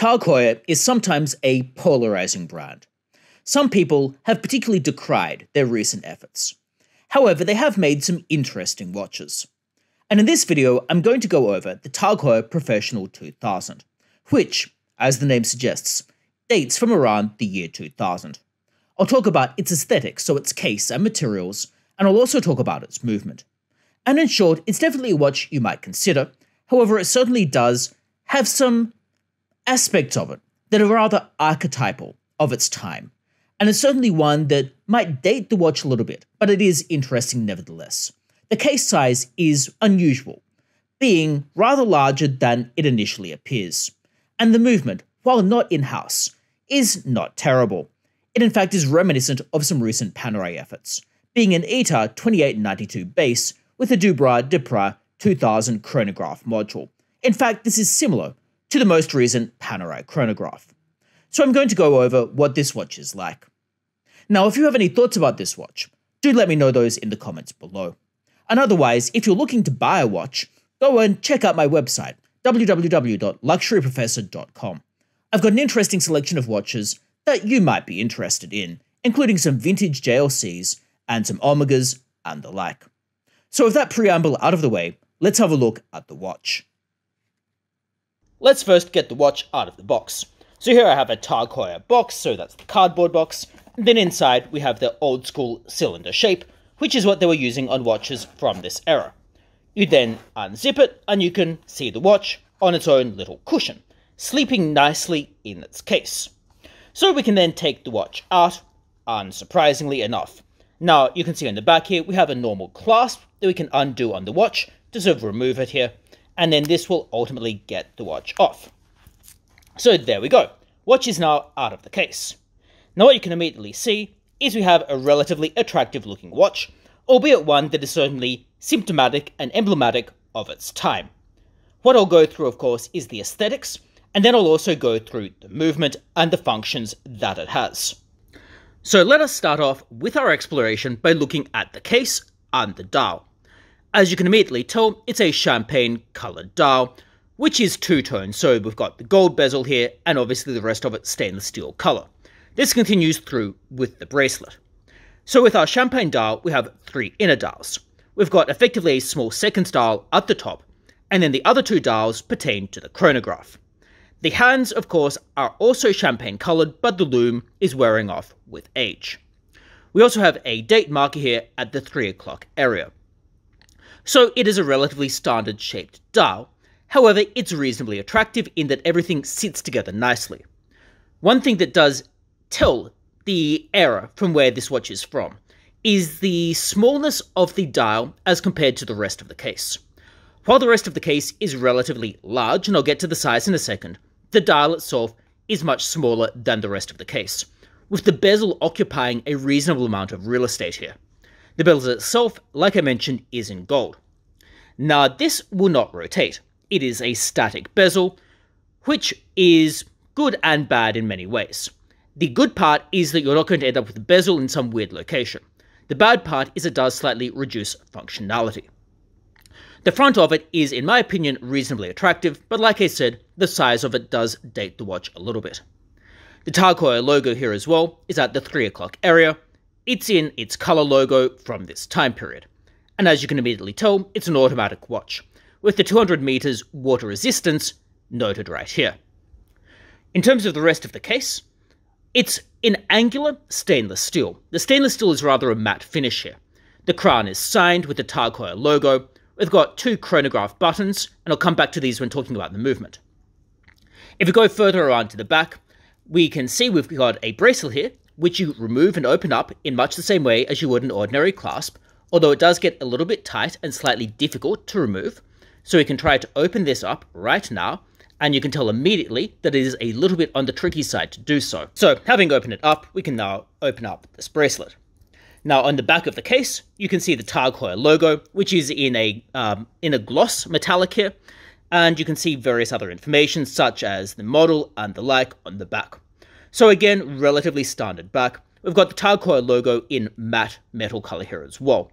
Tag Heuer is sometimes a polarizing brand. Some people have particularly decried their recent efforts. However, they have made some interesting watches. And in this video, I'm going to go over the Tag Heuer Professional 2000, which, as the name suggests, dates from around the year 2000. I'll talk about its aesthetics, so its case and materials, and I'll also talk about its movement. And in short, it's definitely a watch you might consider, however, it certainly does have some aspects of it that are rather archetypal of its time, and it's certainly one that might date the watch a little bit, but it is interesting nevertheless. The case size is unusual, being rather larger than it initially appears, and the movement, while not in house, is not terrible. It in fact is reminiscent of some recent Panerai efforts, being an ETA 2892 base with a Dubois Dépraz 2000 chronograph module. In fact, this is similar to the most recent Panerai chronograph. So I'm going to go over what this watch is like. Now, if you have any thoughts about this watch, do let me know those in the comments below. And otherwise, if you're looking to buy a watch, go and check out my website, www.luxuryprofessor.com. I've got an interesting selection of watches that you might be interested in, including some vintage JLCs and some Omegas and the like. So with that preamble out of the way, let's have a look at the watch. Let's first get the watch out of the box. So here I have a Tag Heuer box, so that's the cardboard box. Then inside we have the old school cylinder shape, which is what they were using on watches from this era. You then unzip it and you can see the watch on its own little cushion, sleeping nicely in its case. So we can then take the watch out, unsurprisingly enough. Now you can see on the back here we have a normal clasp that we can undo on the watch to sort of remove it here and then this will ultimately get the watch off. So there we go. Watch is now out of the case. Now what you can immediately see is we have a relatively attractive looking watch, albeit one that is certainly symptomatic and emblematic of its time. What I'll go through, of course, is the aesthetics, and then I'll also go through the movement and the functions that it has. So let us start off with our exploration by looking at the case and the dial. As you can immediately tell, it's a champagne coloured dial, which is two-tone, so we've got the gold bezel here, and obviously the rest of it stainless steel colour. This continues through with the bracelet. So with our champagne dial, we have three inner dials. We've got effectively a small second dial at the top, and then the other two dials pertain to the chronograph. The hands, of course, are also champagne coloured, but the lume is wearing off with age. We also have a date marker here at the 3 o'clock area. So it is a relatively standard shaped dial. However, it's reasonably attractive in that everything sits together nicely. One thing that does tell the era from where this watch is from is the smallness of the dial as compared to the rest of the case. While the rest of the case is relatively large, and I'll get to the size in a second, the dial itself is much smaller than the rest of the case, with the bezel occupying a reasonable amount of real estate here. The bezel itself, like I mentioned, is in gold. Now, this will not rotate. It is a static bezel, which is good and bad in many ways. The good part is that you're not going to end up with a bezel in some weird location. The bad part is it does slightly reduce functionality. The front of it is, in my opinion, reasonably attractive, but like I said, the size of it does date the watch a little bit. The Tag logo here as well is at the 3 o'clock area, it's in its color logo from this time period. And as you can immediately tell, it's an automatic watch, with the 200 meters water resistance noted right here. In terms of the rest of the case, it's in angular stainless steel. The stainless steel is rather a matte finish here. The crown is signed with the Tag logo. We've got two chronograph buttons, and I'll come back to these when talking about the movement. If we go further around to the back, we can see we've got a bracelet here which you remove and open up in much the same way as you would an ordinary clasp, although it does get a little bit tight and slightly difficult to remove. So we can try to open this up right now, and you can tell immediately that it is a little bit on the tricky side to do so. So having opened it up, we can now open up this bracelet. Now on the back of the case, you can see the Tag Heuer logo, which is in a, um, in a gloss metallic here, and you can see various other information such as the model and the like on the back. So again, relatively standard back. We've got the Heuer logo in matte metal color here as well.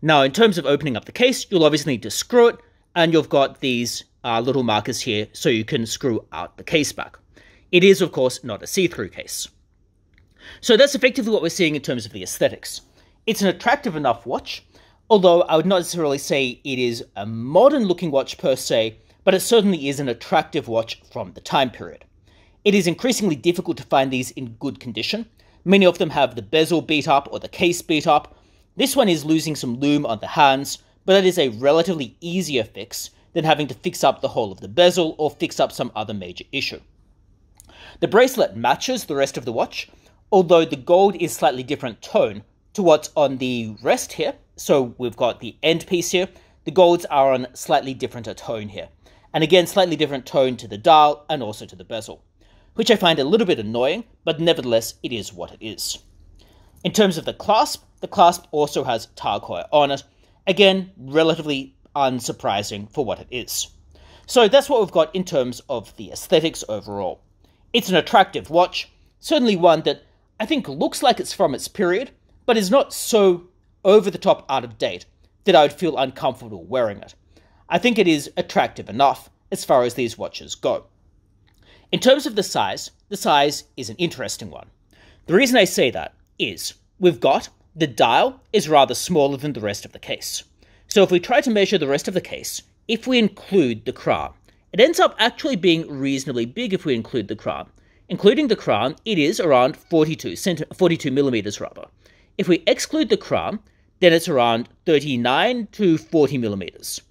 Now, in terms of opening up the case, you'll obviously need to screw it, and you've got these uh, little markers here so you can screw out the case back. It is, of course, not a see-through case. So that's effectively what we're seeing in terms of the aesthetics. It's an attractive enough watch, although I would not necessarily say it is a modern looking watch per se, but it certainly is an attractive watch from the time period. It is increasingly difficult to find these in good condition. Many of them have the bezel beat up or the case beat up. This one is losing some lume on the hands, but that is a relatively easier fix than having to fix up the whole of the bezel or fix up some other major issue. The bracelet matches the rest of the watch, although the gold is slightly different tone to what's on the rest here. So we've got the end piece here. The golds are on slightly different a tone here. And again, slightly different tone to the dial and also to the bezel, which I find a little bit annoying, but nevertheless, it is what it is. In terms of the clasp, the clasp also has Heuer on it. Again, relatively unsurprising for what it is. So that's what we've got in terms of the aesthetics overall. It's an attractive watch, certainly one that I think looks like it's from its period, but is not so over the top out of date that I would feel uncomfortable wearing it. I think it is attractive enough as far as these watches go. In terms of the size, the size is an interesting one. The reason I say that is we've got the dial is rather smaller than the rest of the case. So if we try to measure the rest of the case, if we include the crown, it ends up actually being reasonably big if we include the crown. Including the crown, it is around 42, centi- 42 millimeters rather. If we exclude the crown, then it's around 39 to 40 millimeters.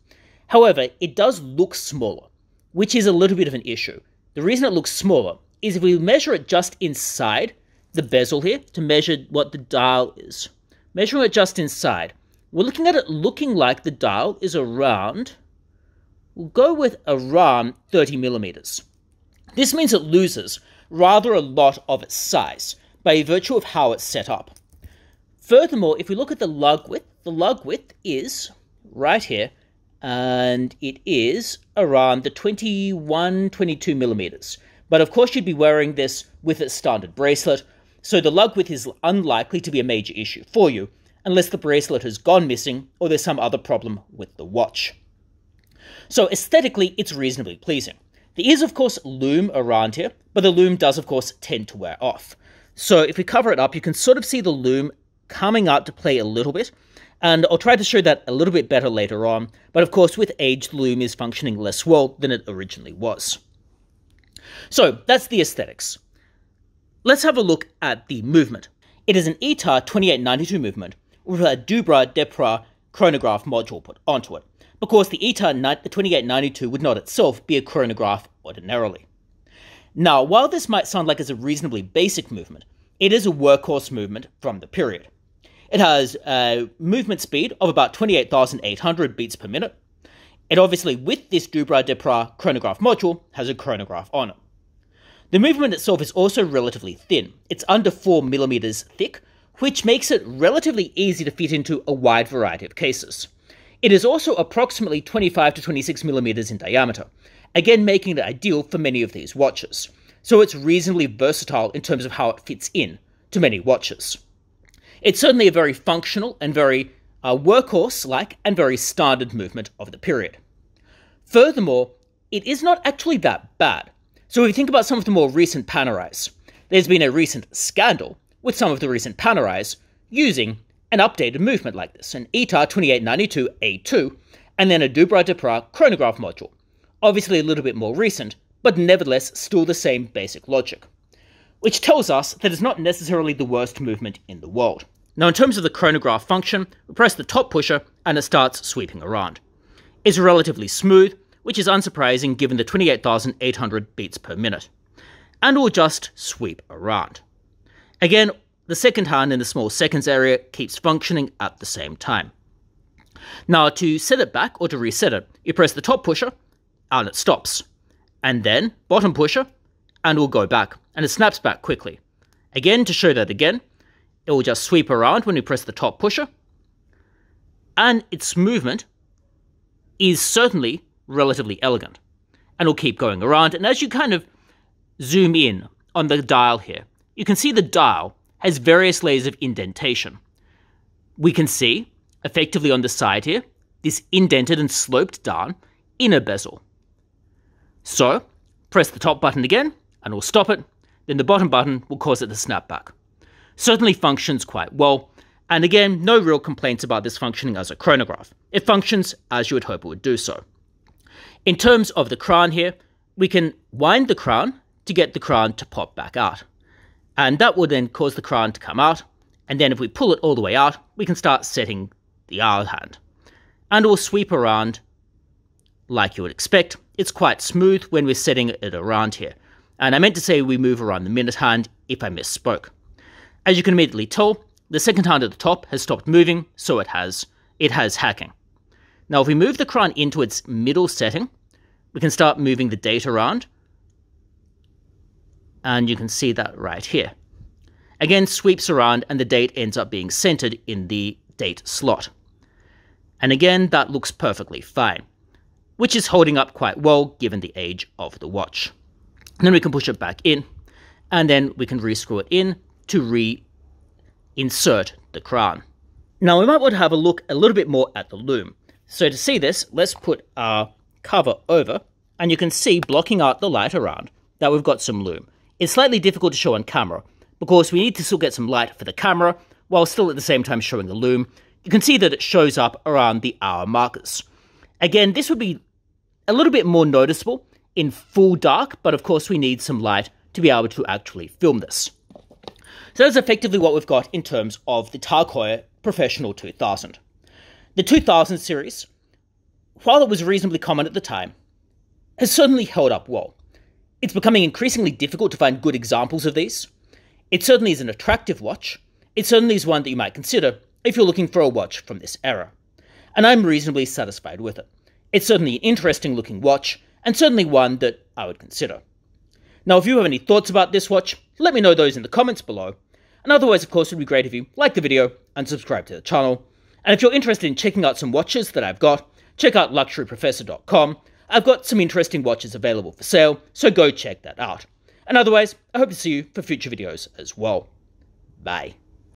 However, it does look smaller, which is a little bit of an issue. The reason it looks smaller is if we measure it just inside the bezel here to measure what the dial is. Measuring it just inside, we're looking at it looking like the dial is around, we'll go with around 30 millimeters. This means it loses rather a lot of its size by virtue of how it's set up. Furthermore, if we look at the lug width, the lug width is right here, and it is around the 21, 22 millimeters. But of course, you'd be wearing this with a standard bracelet, so the lug width is unlikely to be a major issue for you, unless the bracelet has gone missing or there's some other problem with the watch. So aesthetically, it's reasonably pleasing. There is, of course, lume around here, but the lume does, of course, tend to wear off. So if we cover it up, you can sort of see the lume coming out to play a little bit. And I'll try to show that a little bit better later on, but of course with age the lume is functioning less well than it originally was. So that's the aesthetics. Let's have a look at the movement. It is an ETA 2892 movement with a Dubois Dépraz chronograph module put onto it, because the ETA 2892 would not itself be a chronograph ordinarily. Now, while this might sound like it's a reasonably basic movement, it is a workhorse movement from the period. It has a movement speed of about 28,800 beats per minute. It obviously, with this Dubois Dépraz chronograph module, has a chronograph on it. The movement itself is also relatively thin. It's under 4 millimeters thick, which makes it relatively easy to fit into a wide variety of cases. It is also approximately 25 to 26 millimeters in diameter, again making it ideal for many of these watches. So it's reasonably versatile in terms of how it fits in to many watches. It's certainly a very functional and very uh, workhorse like and very standard movement of the period. Furthermore, it is not actually that bad. So if you think about some of the more recent Panerais, there's been a recent scandal with some of the recent Panerais using an updated movement like this, an ETA 2892A2, and then a Dubois Dépraz chronograph module. Obviously a little bit more recent, but nevertheless still the same basic logic which tells us that it's not necessarily the worst movement in the world. Now, in terms of the chronograph function, we press the top pusher and it starts sweeping around. It's relatively smooth, which is unsurprising given the 28,800 beats per minute. And will just sweep around. Again, the second hand in the small seconds area keeps functioning at the same time. Now, to set it back or to reset it, you press the top pusher and it stops. And then bottom pusher and will go back, and it snaps back quickly. Again, to show that again, it will just sweep around when you press the top pusher, and its movement is certainly relatively elegant, and will keep going around. And as you kind of zoom in on the dial here, you can see the dial has various layers of indentation. We can see, effectively on the side here, this indented and sloped down inner bezel. So, press the top button again, and we'll stop it, then the bottom button will cause it to snap back. Certainly functions quite well, and again, no real complaints about this functioning as a chronograph. It functions as you would hope it would do so. In terms of the crown here, we can wind the crown to get the crown to pop back out. And that will then cause the crown to come out, and then if we pull it all the way out, we can start setting the hour hand. And it will sweep around like you would expect. It's quite smooth when we're setting it around here. And I meant to say we move around the minute hand if I misspoke. As you can immediately tell, the second hand at the top has stopped moving, so it has it has hacking. Now if we move the crown into its middle setting, we can start moving the date around. And you can see that right here. Again, sweeps around and the date ends up being centered in the date slot. And again, that looks perfectly fine, which is holding up quite well given the age of the watch. And then we can push it back in, and then we can rescrew it in to re-insert the crown. Now we might want to have a look a little bit more at the lume. So to see this, let's put our cover over, and you can see blocking out the light around that we've got some lume. It's slightly difficult to show on camera because we need to still get some light for the camera while still at the same time showing the lume. You can see that it shows up around the hour markers. Again, this would be a little bit more noticeable in full dark, but of course we need some light to be able to actually film this. So that's effectively what we've got in terms of the Heuer Professional 2000. The 2000 series, while it was reasonably common at the time, has certainly held up well. It's becoming increasingly difficult to find good examples of these. It certainly is an attractive watch. It certainly is one that you might consider if you're looking for a watch from this era. And I'm reasonably satisfied with it. It's certainly an interesting looking watch, and certainly one that I would consider. Now, if you have any thoughts about this watch, let me know those in the comments below. And otherwise, of course, it would be great if you like the video and subscribe to the channel. And if you're interested in checking out some watches that I've got, check out luxuryprofessor.com. I've got some interesting watches available for sale, so go check that out. And otherwise, I hope to see you for future videos as well. Bye.